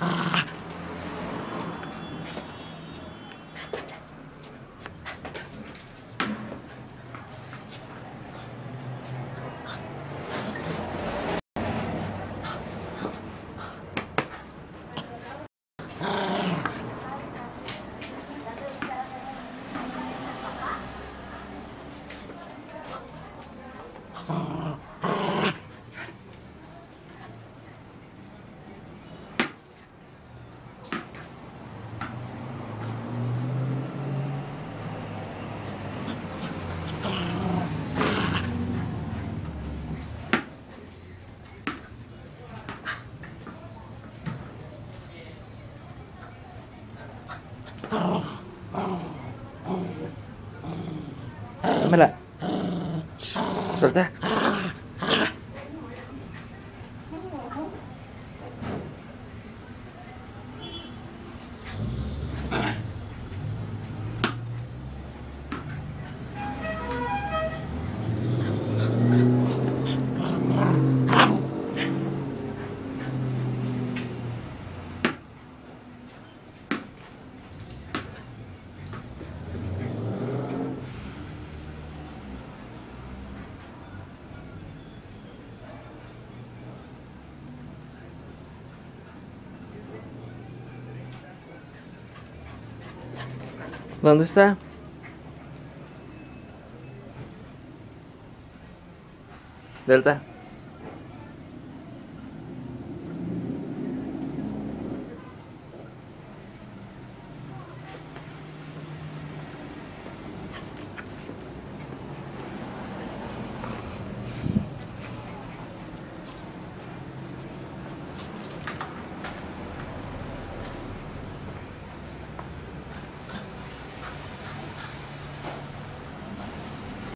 Ah. 没来嗯扯 ¿Dónde está? Delta.